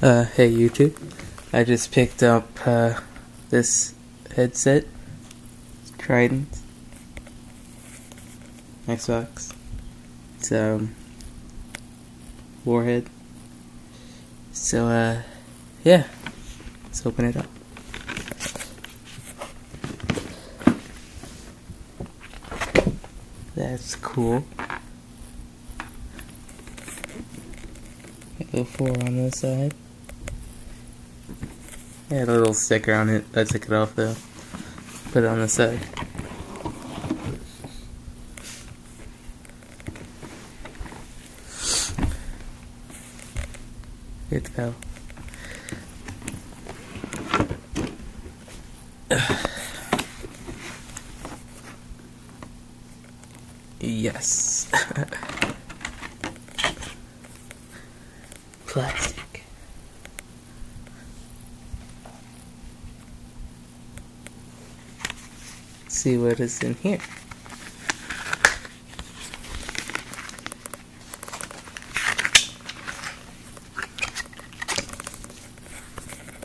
Uh, hey YouTube. I just picked up uh, this headset. Tritton. Xbox. It's um Warhead. So uh yeah. Let's open it up. That's cool. Go four on this side. Had a little sticker on it. I took it off though. Put it on the side. To go. yes. Plastic. See what is in here.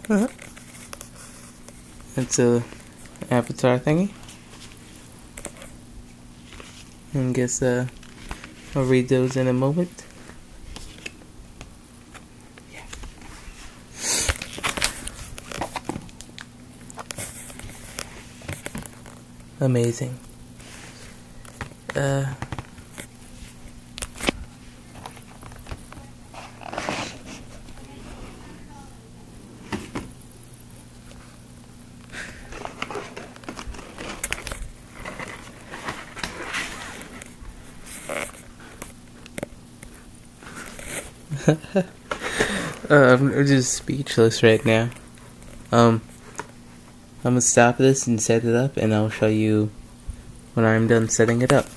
Uh-huh. It's a avatar thingy. And guess uh, I'll read those in a moment. Amazing. Uh. uh, I'm just speechless right now. Um, I'm gonna stop this and set it up, and I'll show you when I'm done setting it up.